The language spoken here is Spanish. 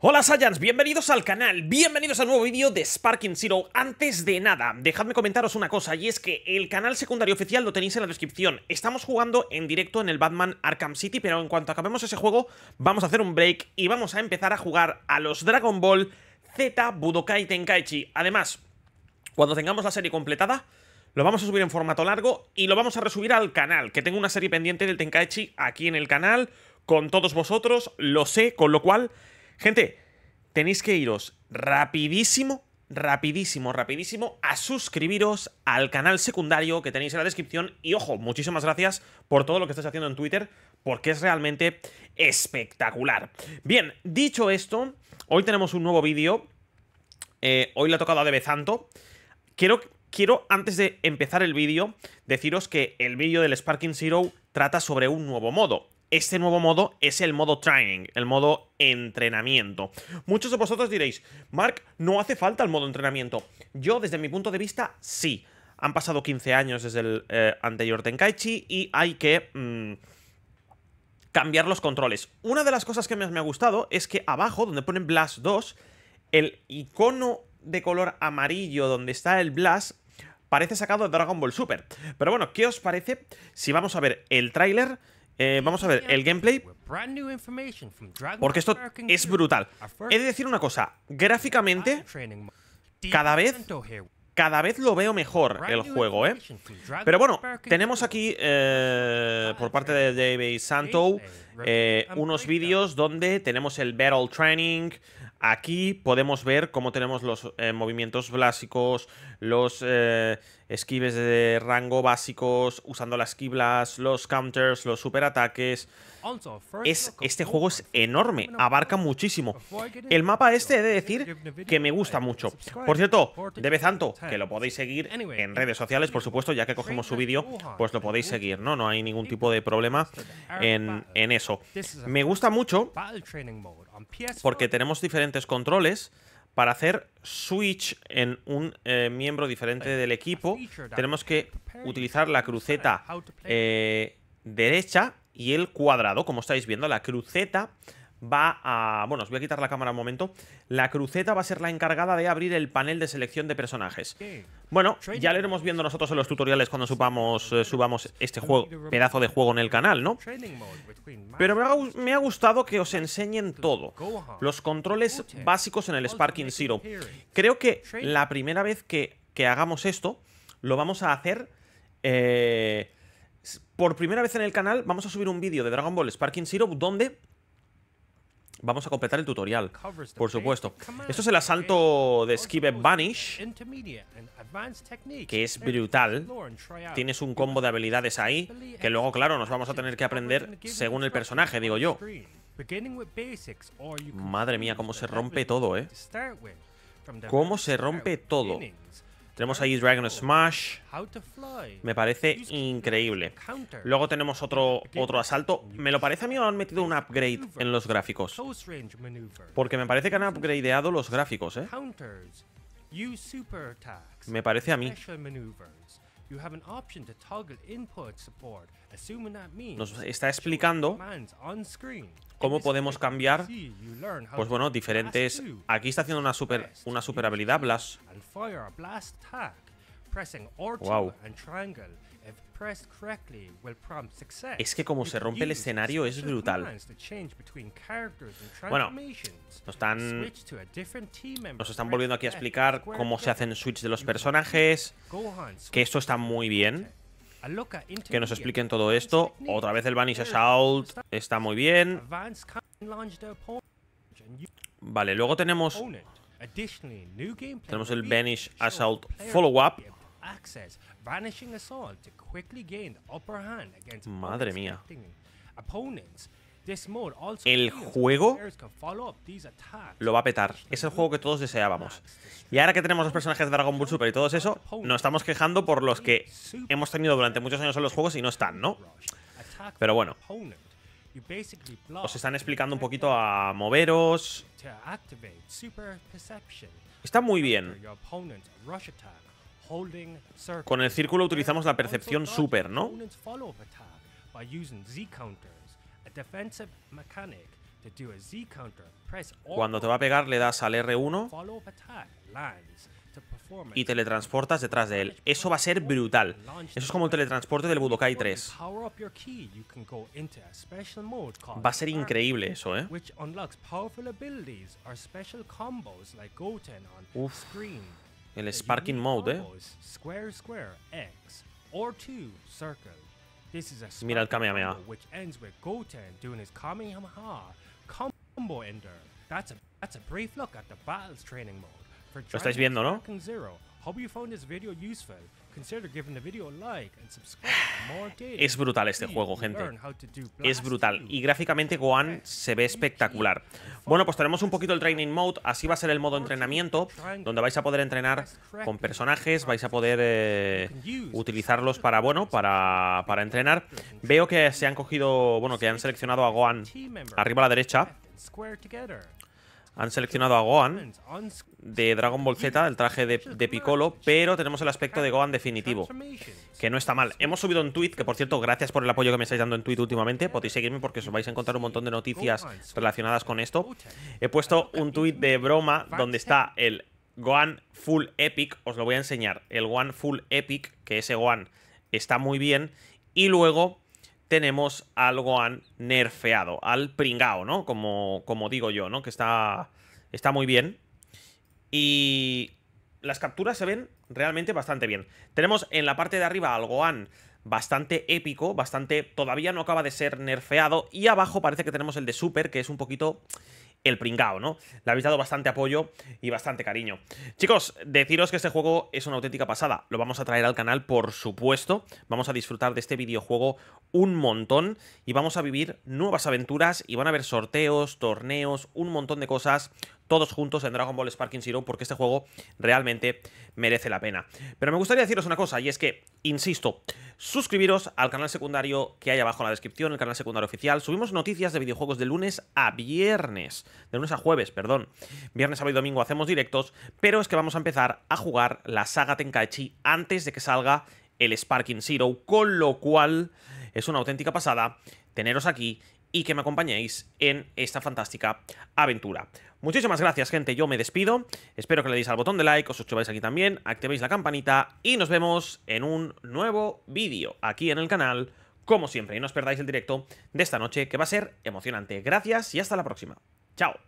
Hola Saiyans, bienvenidos al canal, bienvenidos a un nuevo vídeo de Sparking Zero. Antes de nada, dejadme comentaros una cosa, y es que el canal secundario oficial lo tenéis en la descripción. Estamos jugando en directo en el Batman Arkham City, pero en cuanto acabemos ese juego, vamos a hacer un break y vamos a empezar a jugar a los Dragon Ball Z Budokai Tenkaichi. Además, cuando tengamos la serie completada, lo vamos a subir en formato largo y lo vamos a resubir al canal, que tengo una serie pendiente del Tenkaichi aquí en el canal, con todos vosotros, lo sé, con lo cual... Gente, tenéis que iros rapidísimo, rapidísimo, rapidísimo a suscribiros al canal secundario que tenéis en la descripción. Y ojo, muchísimas gracias por todo lo que estáis haciendo en Twitter, porque es realmente espectacular. Bien, dicho esto, hoy tenemos un nuevo vídeo. Eh, hoy le ha tocado a Debezanto. Quiero, quiero, antes de empezar el vídeo, deciros que el vídeo del Sparking Zero trata sobre un nuevo modo este nuevo modo es el modo training, el modo entrenamiento. Muchos de vosotros diréis, Mark, no hace falta el modo entrenamiento. Yo, desde mi punto de vista, sí. Han pasado 15 años desde el eh, anterior Tenkaichi y hay que mm, cambiar los controles. Una de las cosas que más me ha gustado es que abajo, donde ponen Blast 2, el icono de color amarillo donde está el Blast parece sacado de Dragon Ball Super. Pero bueno, ¿qué os parece si vamos a ver el tráiler eh, vamos a ver el gameplay. Porque esto es brutal. He de decir una cosa. Gráficamente, cada vez cada vez lo veo mejor el juego, ¿eh? Pero bueno, tenemos aquí, eh, por parte de David Santo, eh, unos vídeos donde tenemos el Battle Training. Aquí podemos ver cómo tenemos los movimientos básicos, los esquives de rango básicos, usando las esquivlas, los counters, los superataques. Es, este juego es enorme, abarca muchísimo. El mapa este he de decir que me gusta mucho. Por cierto, Debe Santo, que lo podéis seguir en redes sociales, por supuesto, ya que cogemos su vídeo, pues lo podéis seguir, ¿no? No hay ningún tipo de problema en, en eso. Me gusta mucho porque tenemos diferentes controles para hacer switch en un eh, miembro diferente del equipo, tenemos que utilizar la cruceta eh, derecha y el cuadrado, como estáis viendo, la cruceta va a... Bueno, os voy a quitar la cámara un momento. La cruceta va a ser la encargada de abrir el panel de selección de personajes. Bueno, ya lo iremos viendo nosotros en los tutoriales cuando subamos, eh, subamos este juego, pedazo de juego en el canal, ¿no? Pero me ha, gustado que os enseñen todo. Los controles básicos en el Sparking Zero. Creo que la primera vez que, hagamos esto, lo vamos a hacer... Eh, por primera vez en el canal vamos a subir un vídeo de Dragon Ball Sparking Zero donde Vamos a completar el tutorial, por supuesto. Esto es el asalto de Esquive Vanish, que es brutal. Tienes un combo de habilidades ahí, que luego, claro, nos vamos a tener que aprender según el personaje, digo yo. Madre mía, cómo se rompe todo, ¿eh? Cómo se rompe todo. Tenemos ahí Dragon Smash. Me parece increíble. Luego tenemos otro, otro asalto. Me lo parece a mí o han metido un upgrade en los gráficos. Porque me parece que han upgradeado los gráficos, ¿eh? Me parece a mí. Nos está explicando cómo podemos cambiar, pues bueno, diferentes... Aquí está haciendo una super, una super habilidad, Blast. Wow. Es que como se rompe el escenario es brutal. Bueno, nos están, nos están volviendo aquí a explicar cómo se hacen switch de los personajes, que esto está muy bien. Que nos expliquen todo esto. Otra vez el Vanish Assault está muy bien. Vale, luego tenemos... Tenemos el Vanish Assault Follow-Up. Madre mía. El juego lo va a petar. Es el juego que todos deseábamos. Y ahora que tenemos los personajes de Dragon Ball Super y todo eso, nos estamos quejando por los que hemos tenido durante muchos años en los juegos y no están, ¿no? Pero bueno. Os están explicando un poquito a moveros. Está muy bien. Con el círculo utilizamos la percepción super, ¿no? Cuando te va a pegar le das al R1 y teletransportas detrás de él. Eso va a ser brutal. Eso es como el teletransporte del Budokai 3. Va a ser increíble eso, ¿eh? Uf. El Sparking Mode, ¿eh? Mira el Kamehameha. Lo estáis viendo, ¿no? Es brutal este juego, gente. Es brutal. Y gráficamente Gohan se ve espectacular. Bueno, pues tenemos un poquito el Training Mode. Así va a ser el modo entrenamiento, donde vais a poder entrenar con personajes, vais a poder eh, utilizarlos para, bueno, para, para entrenar. Veo que se han cogido, bueno, que han seleccionado a Gohan arriba a la derecha. Han seleccionado a Gohan de Dragon Ball Z, el traje de, Piccolo, pero tenemos el aspecto de Gohan definitivo, que no está mal. Hemos subido un tweet, que por cierto, gracias por el apoyo que me estáis dando en tweet últimamente, podéis seguirme porque os vais a encontrar un montón de noticias relacionadas con esto. He puesto un tweet de broma donde está el Gohan Full Epic, os lo voy a enseñar, el Gohan Full Epic, que ese Gohan está muy bien, y luego tenemos al Gohan nerfeado, al pringao, ¿no? Como, como digo yo, ¿no? Que está, está muy bien. Y las capturas se ven realmente bastante bien. Tenemos en la parte de arriba al Gohan bastante épico, bastante... Todavía no acaba de ser nerfeado. Y abajo parece que tenemos el de Super, que es un poquito el pringao, ¿no? Le habéis dado bastante apoyo y bastante cariño. Chicos, deciros que este juego es una auténtica pasada. Lo vamos a traer al canal, por supuesto. Vamos a disfrutar de este videojuego un montón y vamos a vivir nuevas aventuras y van a haber sorteos, torneos, un montón de cosas todos juntos en Dragon Ball Sparking Zero porque este juego realmente merece la pena. Pero me gustaría deciros una cosa y es que, insisto, suscribiros al canal secundario que hay abajo en la descripción, el canal secundario oficial. Subimos noticias de videojuegos de lunes a viernes, de lunes a jueves, perdón. Viernes, sábado y domingo hacemos directos, pero es que vamos a empezar a jugar la saga Tenkaichi antes de que salga el Sparking Zero, con lo cual es una auténtica pasada teneros aquí y que me acompañéis en esta fantástica aventura. Muchísimas gracias, gente. Yo me despido. Espero que le deis al botón de like, os suscribáis aquí también, activéis la campanita y nos vemos en un nuevo vídeo aquí en el canal, como siempre. Y no os perdáis el directo de esta noche, que va a ser emocionante. Gracias y hasta la próxima. Chao.